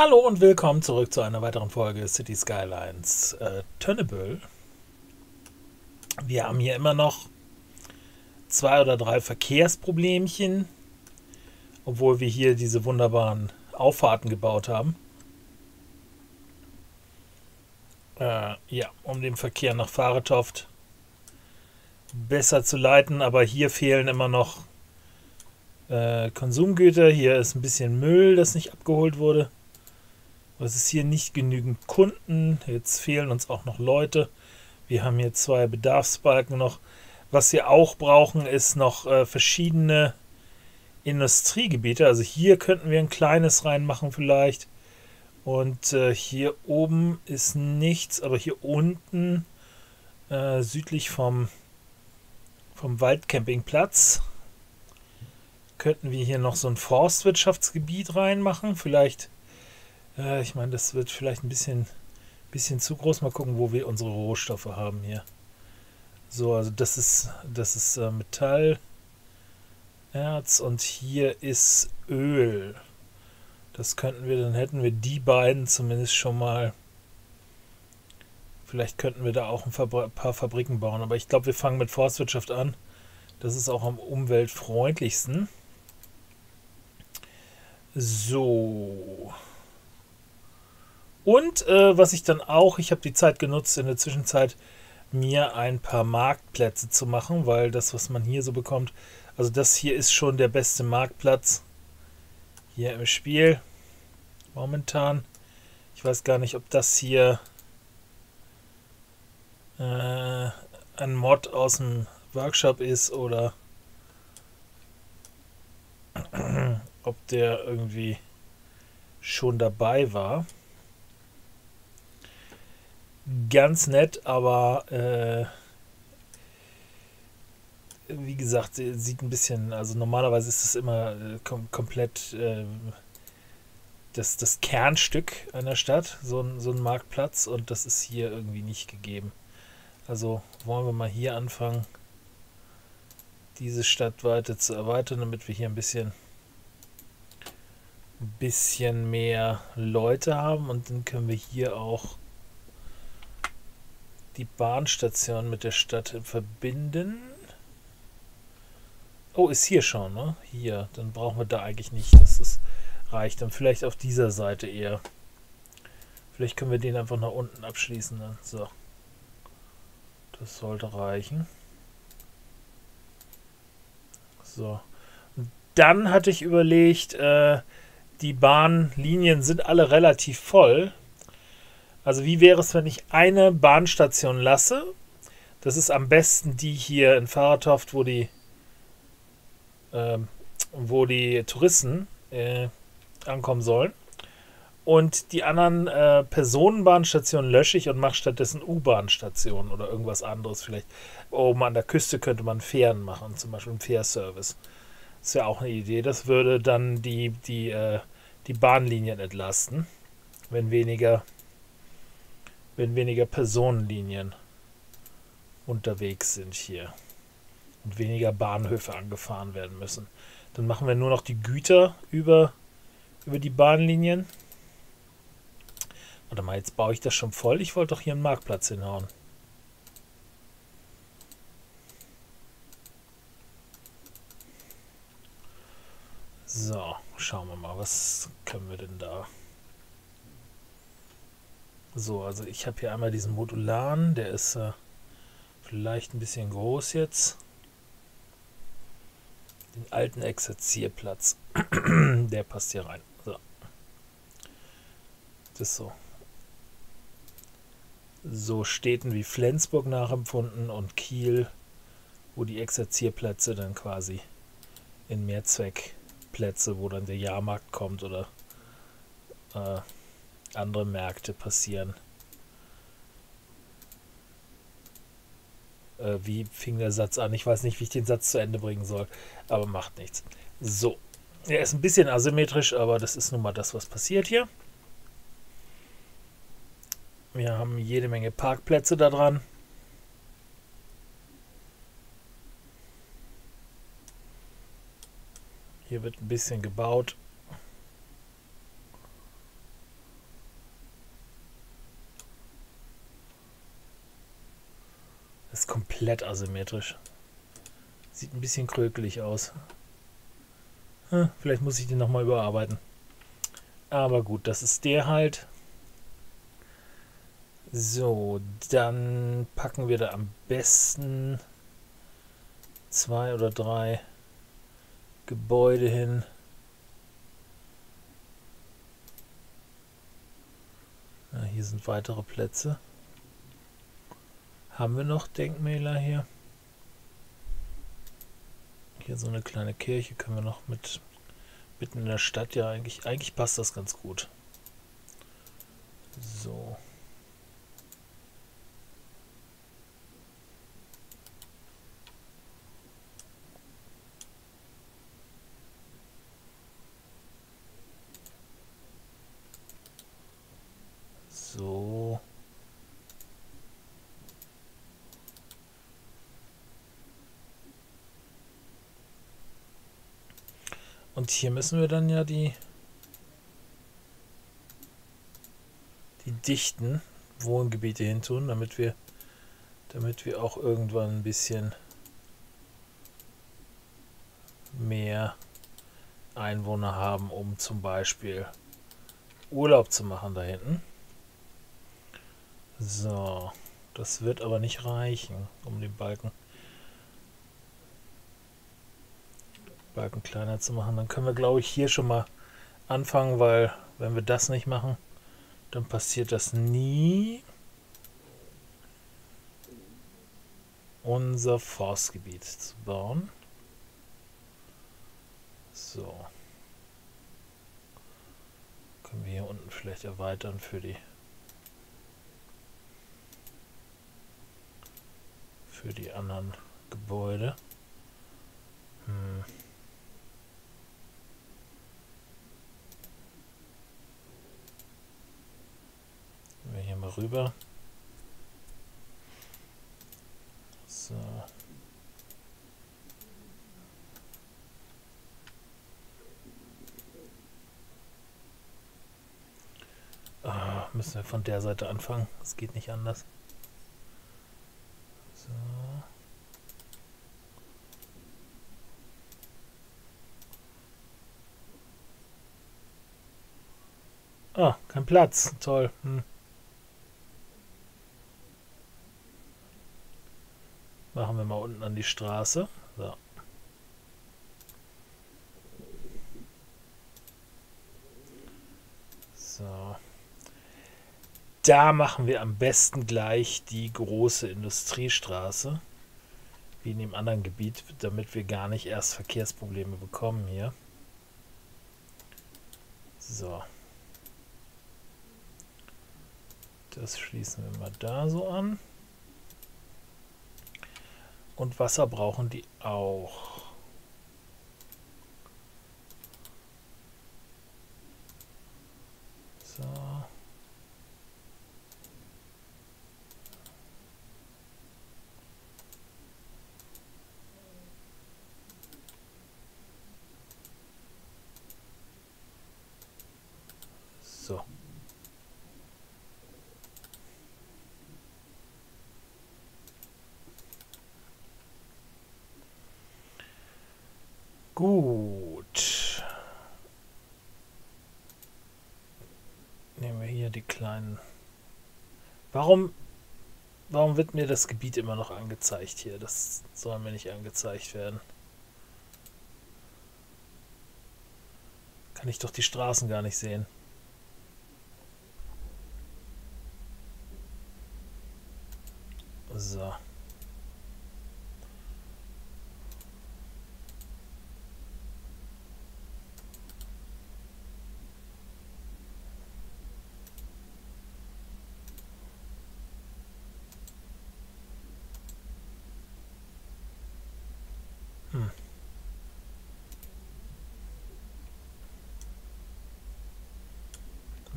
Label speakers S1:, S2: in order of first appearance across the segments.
S1: Hallo und willkommen zurück zu einer weiteren Folge City Skylines äh, Tönnebull. Wir haben hier immer noch zwei oder drei Verkehrsproblemchen, obwohl wir hier diese wunderbaren Auffahrten gebaut haben. Äh, ja, um den Verkehr nach Fahretoft besser zu leiten, aber hier fehlen immer noch äh, Konsumgüter. Hier ist ein bisschen Müll, das nicht abgeholt wurde. Es ist hier nicht genügend Kunden. Jetzt fehlen uns auch noch Leute. Wir haben hier zwei Bedarfsbalken noch. Was wir auch brauchen, ist noch äh, verschiedene Industriegebiete. Also hier könnten wir ein kleines reinmachen vielleicht. Und äh, hier oben ist nichts, aber hier unten äh, südlich vom, vom Waldcampingplatz könnten wir hier noch so ein Forstwirtschaftsgebiet reinmachen. Vielleicht äh, ich meine, das wird vielleicht ein bisschen, bisschen zu groß. Mal gucken, wo wir unsere Rohstoffe haben hier. So, also das ist, das ist äh, Metall, Erz und hier ist Öl. Das könnten wir, dann hätten wir die beiden zumindest schon mal. Vielleicht könnten wir da auch ein paar Fabriken bauen, aber ich glaube, wir fangen mit Forstwirtschaft an. Das ist auch am umweltfreundlichsten. So. Und äh, was ich dann auch, ich habe die Zeit genutzt, in der Zwischenzeit mir ein paar Marktplätze zu machen, weil das, was man hier so bekommt, also das hier ist schon der beste Marktplatz hier im Spiel momentan. Ich weiß gar nicht, ob das hier äh, ein Mod aus dem Workshop ist oder ob der irgendwie schon dabei war ganz nett, aber äh, wie gesagt, sieht ein bisschen, also normalerweise ist es immer äh, kom komplett äh, das, das Kernstück einer Stadt, so ein, so ein Marktplatz, und das ist hier irgendwie nicht gegeben. Also wollen wir mal hier anfangen, diese Stadt weiter zu erweitern, damit wir hier ein bisschen, ein bisschen mehr Leute haben und dann können wir hier auch die Bahnstation mit der Stadt verbinden. Oh, ist hier schon, ne? Hier. Dann brauchen wir da eigentlich nicht. Das ist, reicht dann vielleicht auf dieser Seite eher. Vielleicht können wir den einfach nach unten abschließen. Dann. So. Das sollte reichen. So. Dann hatte ich überlegt, äh, die Bahnlinien sind alle relativ voll. Also wie wäre es, wenn ich eine Bahnstation lasse? Das ist am besten die hier in Fahrradhoft, wo die, äh, wo die Touristen äh, ankommen sollen. Und die anderen äh, Personenbahnstationen lösche ich und mache stattdessen U-Bahn-Stationen oder irgendwas anderes. Vielleicht oben an der Küste könnte man Fähren machen, zum Beispiel einen Fährservice. Ist ja auch eine Idee. Das würde dann die, die, äh, die Bahnlinien entlasten, wenn weniger wenn weniger Personenlinien unterwegs sind hier und weniger Bahnhöfe angefahren werden müssen. Dann machen wir nur noch die Güter über, über die Bahnlinien. Warte mal, jetzt baue ich das schon voll. Ich wollte doch hier einen Marktplatz hinhauen. So, schauen wir mal, was können wir denn da? So, also ich habe hier einmal diesen modularen, der ist äh, vielleicht ein bisschen groß jetzt. Den alten Exerzierplatz, der passt hier rein. So. Das ist so. So Städten wie Flensburg nachempfunden und Kiel, wo die Exerzierplätze dann quasi in Mehrzweckplätze, wo dann der Jahrmarkt kommt oder äh, andere Märkte passieren. Äh, wie fing der Satz an? Ich weiß nicht, wie ich den Satz zu Ende bringen soll, aber macht nichts. So. Er ist ein bisschen asymmetrisch, aber das ist nun mal das, was passiert hier. Wir haben jede Menge Parkplätze da dran. Hier wird ein bisschen gebaut. ist komplett asymmetrisch. Sieht ein bisschen krökelig aus. Hm, vielleicht muss ich den nochmal überarbeiten. Aber gut, das ist der halt. So, dann packen wir da am besten zwei oder drei Gebäude hin. Ja, hier sind weitere Plätze. Haben wir noch Denkmäler hier? Hier so eine kleine Kirche können wir noch mit mitten in der Stadt. Ja, eigentlich, eigentlich passt das ganz gut. So. Und hier müssen wir dann ja die, die dichten Wohngebiete hin tun, damit wir, damit wir auch irgendwann ein bisschen mehr Einwohner haben, um zum Beispiel Urlaub zu machen da hinten. So, das wird aber nicht reichen, um den Balken Balken kleiner zu machen. Dann können wir, glaube ich, hier schon mal anfangen, weil wenn wir das nicht machen, dann passiert das nie. Unser Forstgebiet zu bauen. So. Können wir hier unten vielleicht erweitern für die für die anderen Gebäude. Hm. Wir hier mal rüber. So. Ah, müssen wir von der Seite anfangen. Es geht nicht anders. So. Ah, kein Platz. Toll. Hm. Unten an die Straße. So. So. Da machen wir am besten gleich die große Industriestraße. Wie in dem anderen Gebiet, damit wir gar nicht erst Verkehrsprobleme bekommen hier. So. Das schließen wir mal da so an. Und Wasser brauchen die auch. So. So. Gut. Nehmen wir hier die kleinen. Warum, warum wird mir das Gebiet immer noch angezeigt hier? Das soll mir nicht angezeigt werden. Kann ich doch die Straßen gar nicht sehen. So.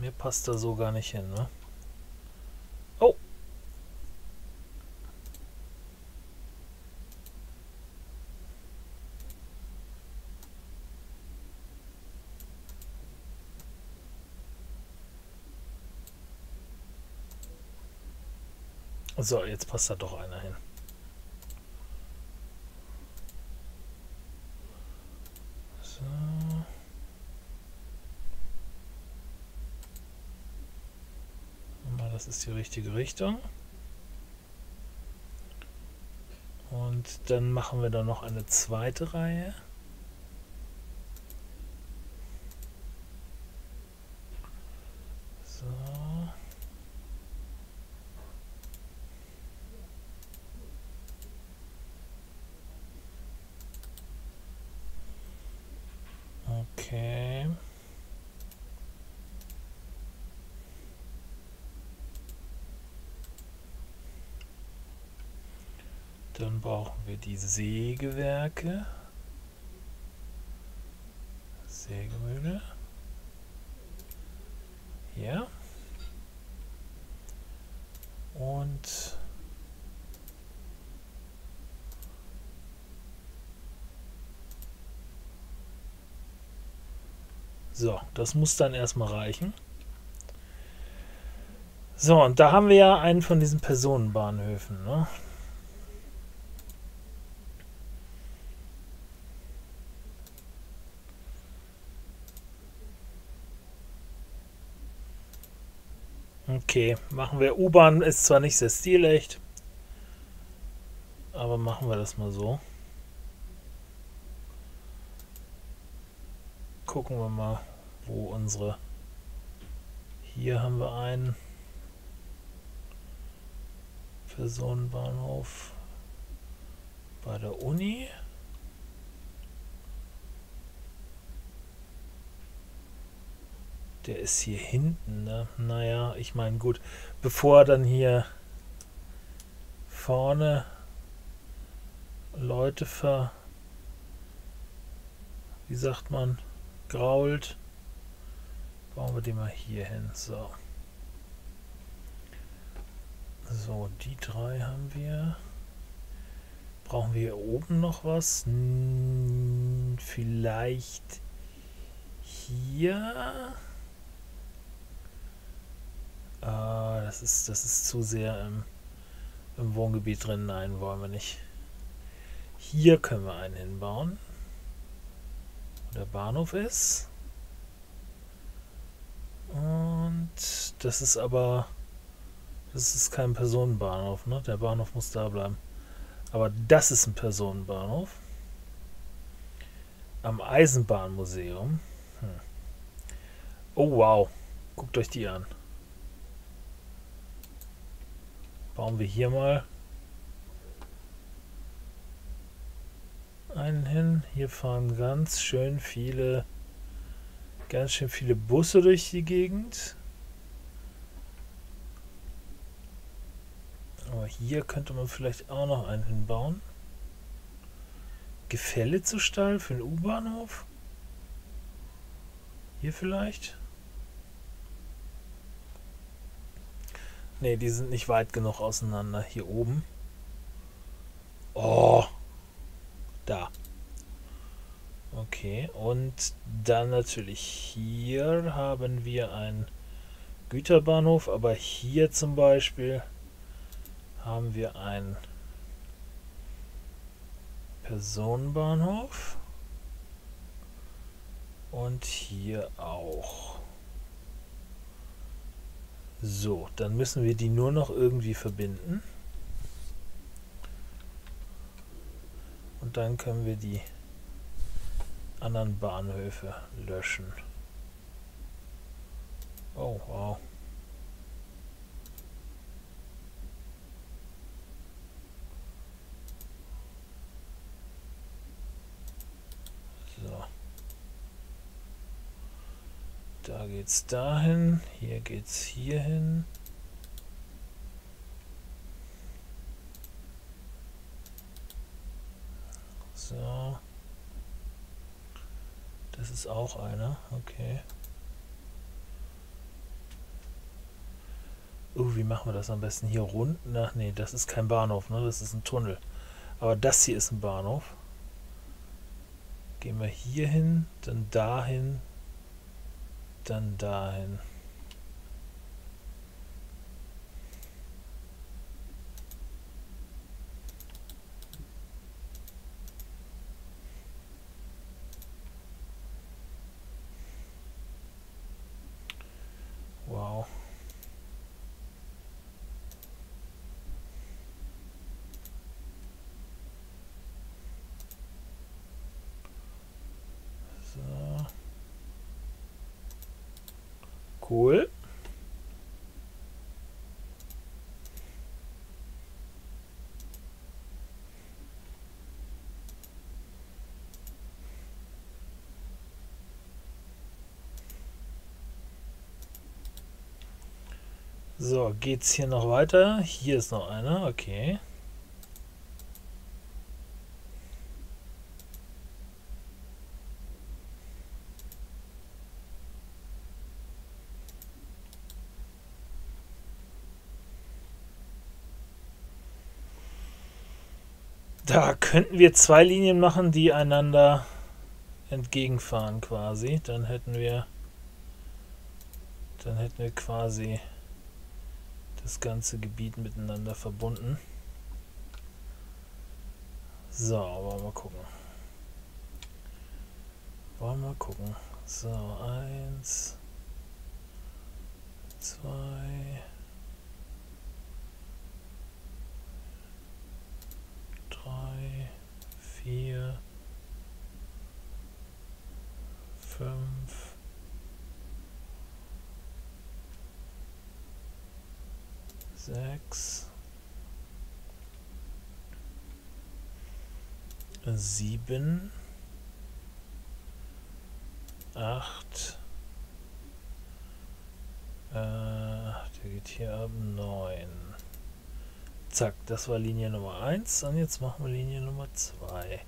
S1: Mir passt da so gar nicht hin, ne? Oh! So, jetzt passt da doch einer hin. das ist die richtige Richtung. Und dann machen wir da noch eine zweite Reihe. So. Okay. Brauchen wir die Sägewerke. Sägemühle. Ja. Und so, das muss dann erstmal reichen. So, und da haben wir ja einen von diesen Personenbahnhöfen. Ne? Okay, machen wir. U-Bahn ist zwar nicht sehr stilecht, aber machen wir das mal so. Gucken wir mal, wo unsere... Hier haben wir einen Personenbahnhof bei der Uni. Der ist hier hinten, ne? Naja, ich meine, gut, bevor dann hier vorne Leute ver... Wie sagt man? Grault. Bauen wir die mal hier hin. So. So, die drei haben wir. Brauchen wir hier oben noch was? Hm, vielleicht hier. Ah, das ist, das ist zu sehr im, im Wohngebiet drin. Nein, wollen wir nicht. Hier können wir einen hinbauen. Wo der Bahnhof ist. Und das ist aber... Das ist kein Personenbahnhof, ne? Der Bahnhof muss da bleiben. Aber das ist ein Personenbahnhof. Am Eisenbahnmuseum. Hm. Oh wow. Guckt euch die an. Bauen wir hier mal einen hin. Hier fahren ganz schön viele, ganz schön viele Busse durch die Gegend. Aber hier könnte man vielleicht auch noch einen hinbauen. Gefälle zu Stall für den U-Bahnhof? Hier vielleicht? Ne, die sind nicht weit genug auseinander. Hier oben. Oh. Da. Okay, und dann natürlich hier haben wir einen Güterbahnhof, aber hier zum Beispiel haben wir einen Personenbahnhof und hier auch. So, dann müssen wir die nur noch irgendwie verbinden. Und dann können wir die anderen Bahnhöfe löschen. Oh, wow. Da geht's dahin, hier geht's hier hin. So. Das ist auch einer, okay. Uh, wie machen wir das am besten? Hier rund? Ach nee, das ist kein Bahnhof, ne? Das ist ein Tunnel. Aber das hier ist ein Bahnhof. Gehen wir hier hin, dann dahin, dann dahin. Wow. Cool. So, geht's hier noch weiter? Hier ist noch einer, okay. Da könnten wir zwei Linien machen, die einander entgegenfahren quasi. Dann hätten wir dann hätten wir quasi das ganze Gebiet miteinander verbunden. So, wollen wir gucken. Wollen wir mal gucken. So, eins, zwei, drei, vier, fünf, sechs, sieben, acht, äh, der geht hier ab. Neun. Zack, das war Linie Nummer 1 und jetzt machen wir Linie Nummer 2.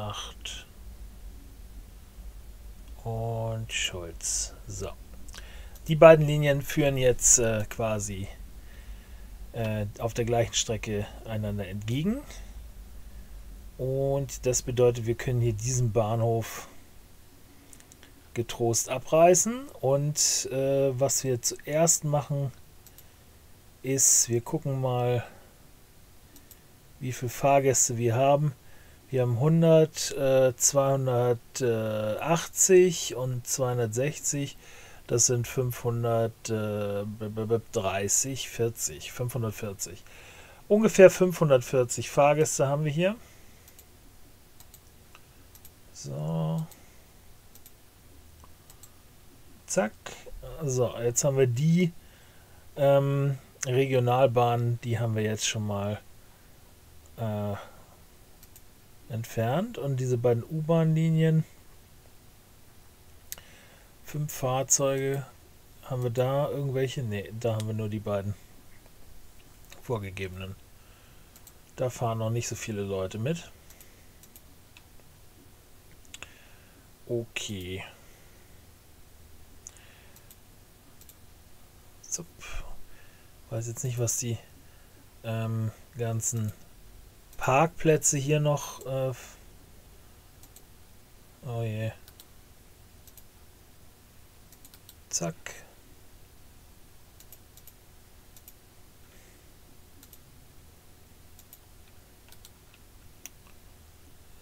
S1: 8 und Schulz. So. Die beiden Linien führen jetzt äh, quasi äh, auf der gleichen Strecke einander entgegen. Und das bedeutet, wir können hier diesen Bahnhof getrost abreißen. Und äh, was wir zuerst machen, ist, wir gucken mal, wie viele Fahrgäste wir haben. Wir haben 100, äh, 280 und 260. Das sind 530, 40, 540. Ungefähr 540 Fahrgäste haben wir hier. So. Zack. So, jetzt haben wir die ähm, Regionalbahn, die haben wir jetzt schon mal äh, entfernt. Und diese beiden U-Bahn-Linien Fünf Fahrzeuge. Haben wir da irgendwelche? Ne, da haben wir nur die beiden vorgegebenen. Da fahren noch nicht so viele Leute mit. Okay. Zup. Weiß jetzt nicht, was die ähm, ganzen Parkplätze hier noch. Äh oh je. Zack.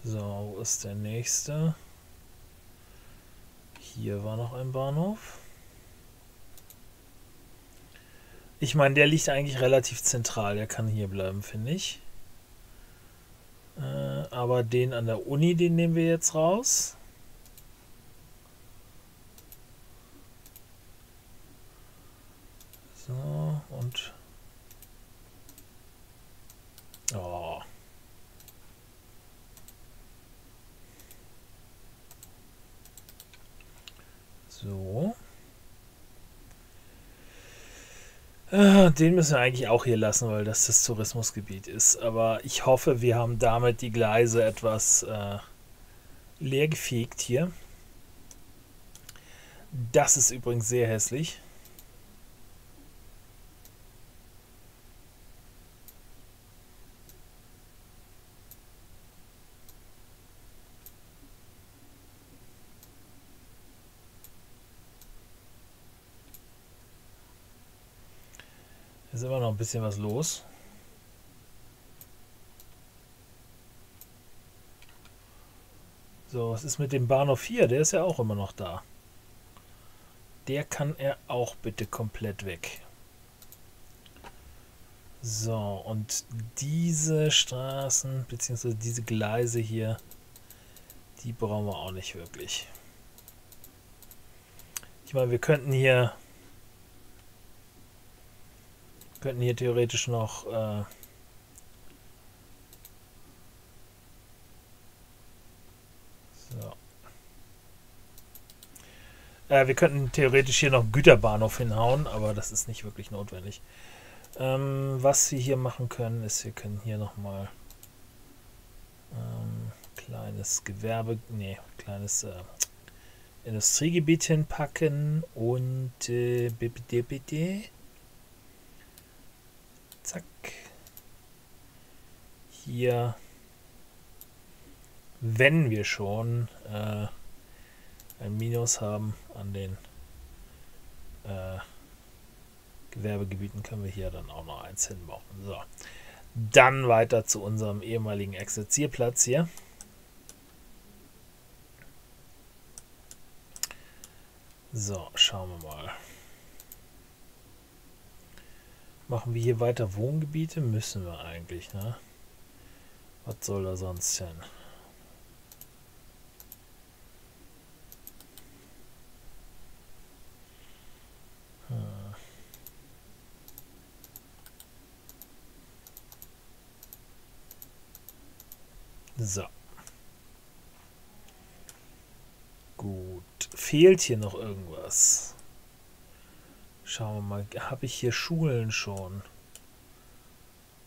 S1: So, wo ist der nächste? Hier war noch ein Bahnhof. Ich meine, der liegt eigentlich relativ zentral. Der kann hier bleiben, finde ich. Äh, aber den an der Uni, den nehmen wir jetzt raus. So, und... Oh. So. Äh, den müssen wir eigentlich auch hier lassen, weil das das Tourismusgebiet ist. Aber ich hoffe, wir haben damit die Gleise etwas äh, leergefegt hier. Das ist übrigens sehr hässlich. Ist immer noch ein bisschen was los. So, was ist mit dem Bahnhof 4? Der ist ja auch immer noch da. Der kann er auch bitte komplett weg. So, und diese Straßen, beziehungsweise diese Gleise hier, die brauchen wir auch nicht wirklich. Ich meine, wir könnten hier könnten hier theoretisch noch äh, so. Äh, wir könnten theoretisch hier noch Güterbahnhof hinhauen, aber das ist nicht wirklich notwendig. Ähm, was wir hier machen können, ist, wir können hier nochmal ähm, kleines Gewerbe, nee, kleines äh, Industriegebiet hinpacken und äh, bitte, bitte. Zack. Hier, wenn wir schon äh, ein Minus haben an den äh, Gewerbegebieten, können wir hier dann auch noch eins hinbauen. So. Dann weiter zu unserem ehemaligen Exerzierplatz hier. So, schauen wir mal. Machen wir hier weiter Wohngebiete? Müssen wir eigentlich, ne? Was soll da sonst hin? Hm. So. Gut. Fehlt hier noch irgendwas? Schauen wir mal. Habe ich hier Schulen schon?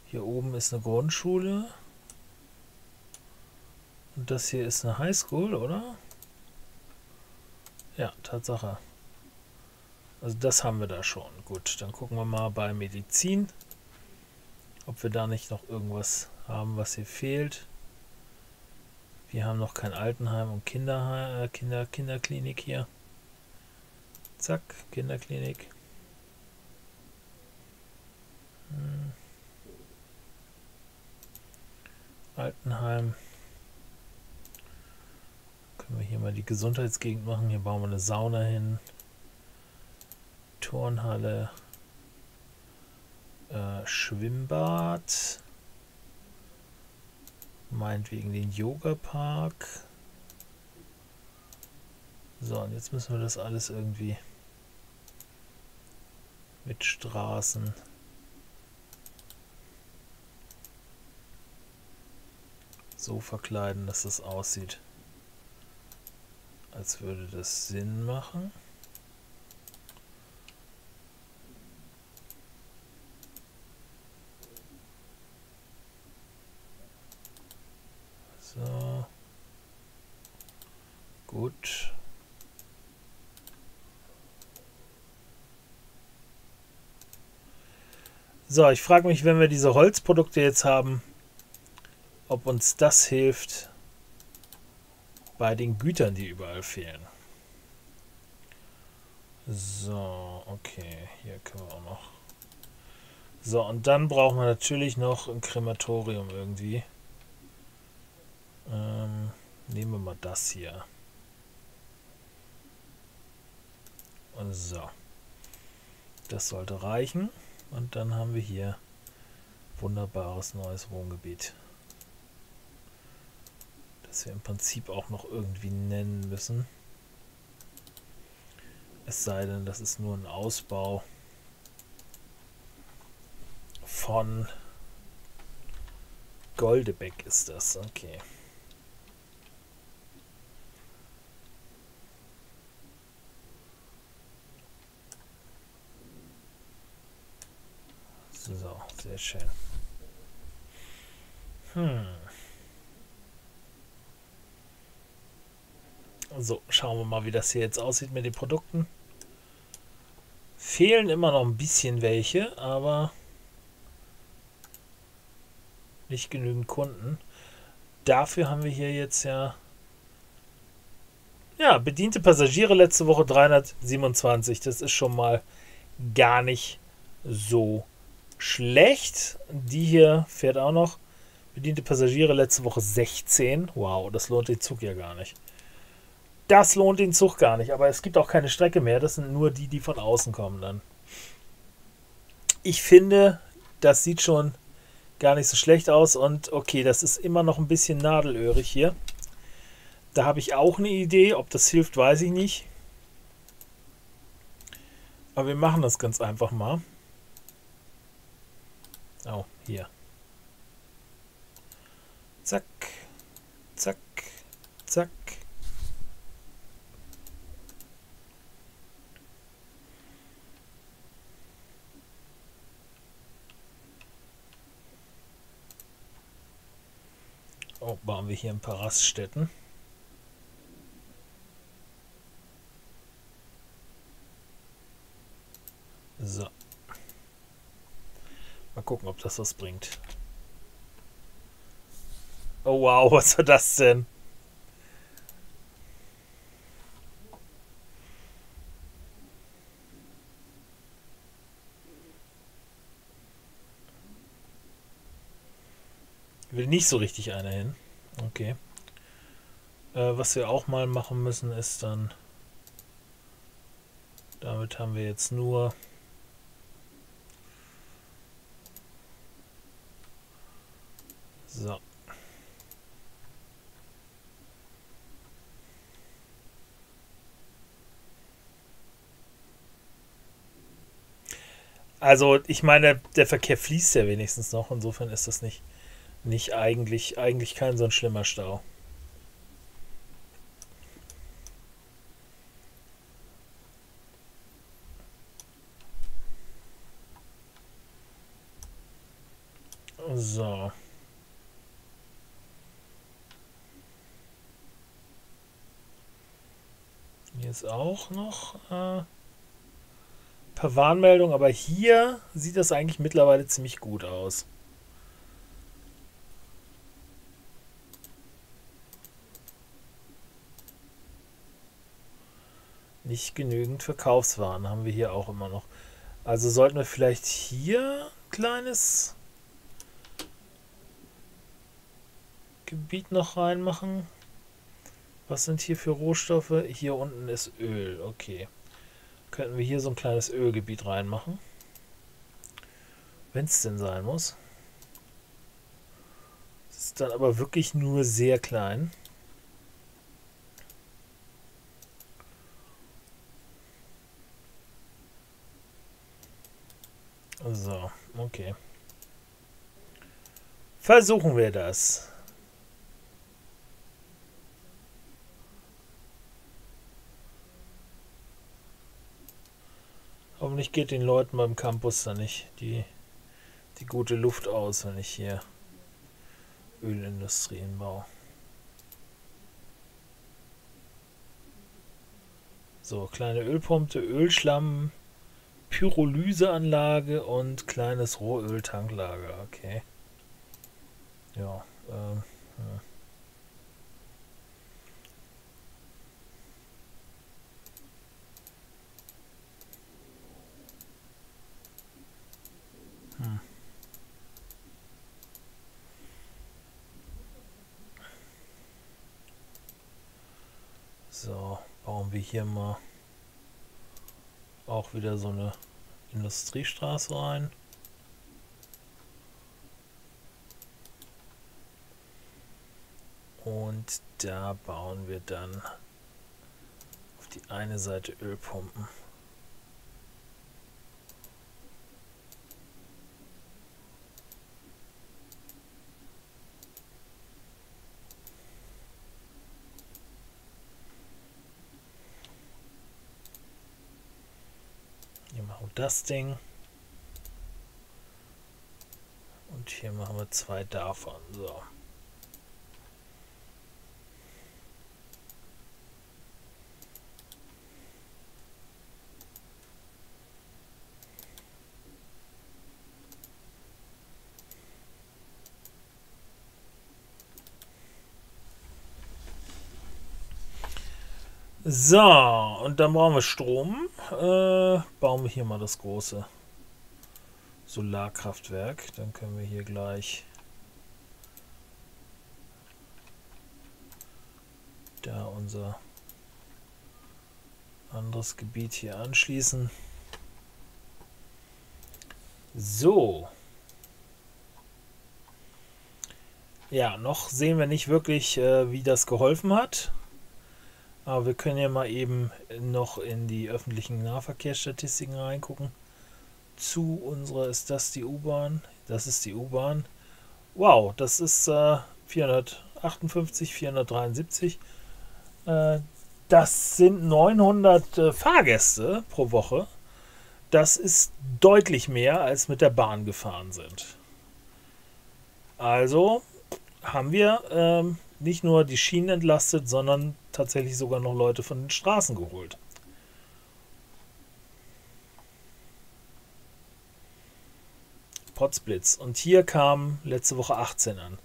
S1: Hier oben ist eine Grundschule. Und das hier ist eine Highschool, oder? Ja, Tatsache. Also das haben wir da schon. Gut, dann gucken wir mal bei Medizin, ob wir da nicht noch irgendwas haben, was hier fehlt. Wir haben noch kein Altenheim und Kinderheim, äh, Kinder, Kinderklinik hier. Zack, Kinderklinik. Hm. Altenheim. Können wir hier mal die Gesundheitsgegend machen. Hier bauen wir eine Sauna hin. Turnhalle. Äh, Schwimmbad meinetwegen den Yoga-Park. So, und jetzt müssen wir das alles irgendwie mit Straßen so verkleiden, dass es aussieht, als würde das Sinn machen. So. Gut. So, ich frage mich, wenn wir diese Holzprodukte jetzt haben, ob uns das hilft bei den Gütern, die überall fehlen. So, okay, hier können wir auch noch. So, und dann brauchen wir natürlich noch ein Krematorium irgendwie. Ähm, nehmen wir mal das hier. Und so. Das sollte reichen. Und dann haben wir hier wunderbares neues Wohngebiet. Das wir im Prinzip auch noch irgendwie nennen müssen. Es sei denn, das ist nur ein Ausbau von Goldebeck ist das. Okay. So, sehr schön. Hm. So, schauen wir mal, wie das hier jetzt aussieht mit den Produkten. Fehlen immer noch ein bisschen welche, aber nicht genügend Kunden. Dafür haben wir hier jetzt ja ja, bediente Passagiere letzte Woche 327. Das ist schon mal gar nicht so schlecht. Die hier fährt auch noch. Bediente Passagiere letzte Woche 16. Wow, das lohnt den Zug ja gar nicht. Das lohnt den Zug gar nicht. Aber es gibt auch keine Strecke mehr. Das sind nur die, die von außen kommen dann. Ich finde, das sieht schon gar nicht so schlecht aus. Und okay, das ist immer noch ein bisschen nadelöhrig hier. Da habe ich auch eine Idee. Ob das hilft, weiß ich nicht. Aber wir machen das ganz einfach mal. Oh, hier. Zack, zack. Oh, bauen wir hier ein paar Raststätten. So. Mal gucken, ob das was bringt. Oh wow, was war das denn? Will nicht so richtig einer hin. Okay. Äh, was wir auch mal machen müssen, ist dann... Damit haben wir jetzt nur... So. Also, ich meine, der Verkehr fließt ja wenigstens noch. Insofern ist das nicht, nicht eigentlich, eigentlich kein so ein schlimmer Stau. So. Hier ist auch noch äh, ein paar Warnmeldungen, aber hier sieht das eigentlich mittlerweile ziemlich gut aus. Nicht genügend Verkaufswaren haben wir hier auch immer noch. Also sollten wir vielleicht hier ein kleines Gebiet noch reinmachen. Was sind hier für Rohstoffe? Hier unten ist Öl. Okay. Könnten wir hier so ein kleines Ölgebiet reinmachen. Wenn es denn sein muss. Das ist dann aber wirklich nur sehr klein. So, okay. Versuchen wir das. Hoffentlich geht den Leuten beim Campus da nicht die, die gute Luft aus, wenn ich hier Ölindustrien baue. So, kleine Ölpumpe, Ölschlamm, Pyrolyseanlage und kleines Rohöltanklager. Okay. Ja, ähm. Hm. So, bauen wir hier mal auch wieder so eine Industriestraße rein. Und da bauen wir dann auf die eine Seite Ölpumpen. Das Ding. Und hier machen wir zwei davon. So. So, und dann brauchen wir Strom. Äh, bauen wir hier mal das große Solarkraftwerk. Dann können wir hier gleich da unser anderes Gebiet hier anschließen. So. Ja, noch sehen wir nicht wirklich, äh, wie das geholfen hat. Aber wir können ja mal eben noch in die öffentlichen Nahverkehrsstatistiken reingucken. Zu unserer ist das die U-Bahn. Das ist die U-Bahn. Wow, das ist äh, 458, 473. Äh, das sind 900 äh, Fahrgäste pro Woche. Das ist deutlich mehr, als mit der Bahn gefahren sind. Also haben wir ähm, nicht nur die Schienen entlastet, sondern tatsächlich sogar noch Leute von den Straßen geholt. Potsblitz. Und hier kam letzte Woche 18 an.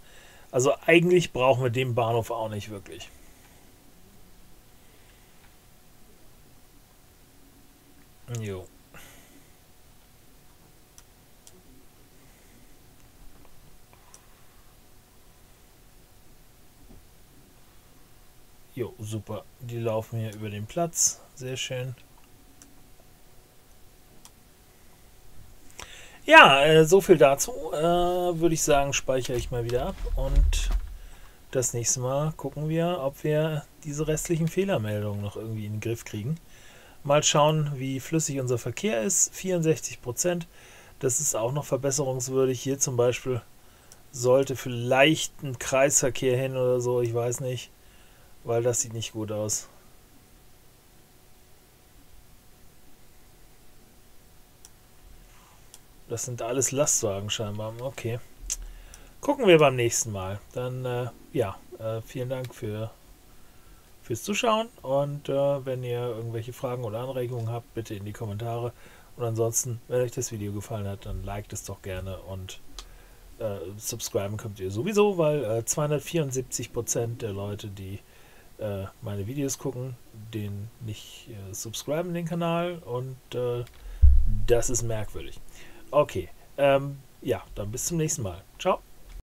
S1: Also eigentlich brauchen wir den Bahnhof auch nicht wirklich. Jo. Jo, super. Die laufen hier über den Platz. Sehr schön. Ja, äh, so viel dazu. Äh, Würde ich sagen, speichere ich mal wieder ab. Und das nächste Mal gucken wir, ob wir diese restlichen Fehlermeldungen noch irgendwie in den Griff kriegen. Mal schauen, wie flüssig unser Verkehr ist. 64 Prozent. Das ist auch noch verbesserungswürdig. Hier zum Beispiel sollte vielleicht ein Kreisverkehr hin oder so. Ich weiß nicht. Weil das sieht nicht gut aus. Das sind alles Lastwagen scheinbar. Okay. Gucken wir beim nächsten Mal. Dann, äh, ja, äh, vielen Dank für, fürs Zuschauen. Und äh, wenn ihr irgendwelche Fragen oder Anregungen habt, bitte in die Kommentare. Und ansonsten, wenn euch das Video gefallen hat, dann liked es doch gerne und äh, subscriben könnt ihr sowieso, weil äh, 274% der Leute, die äh, meine Videos gucken, den nicht äh, subscriben, den Kanal und äh, das ist merkwürdig. Okay, ähm, ja, dann bis zum nächsten Mal. Ciao.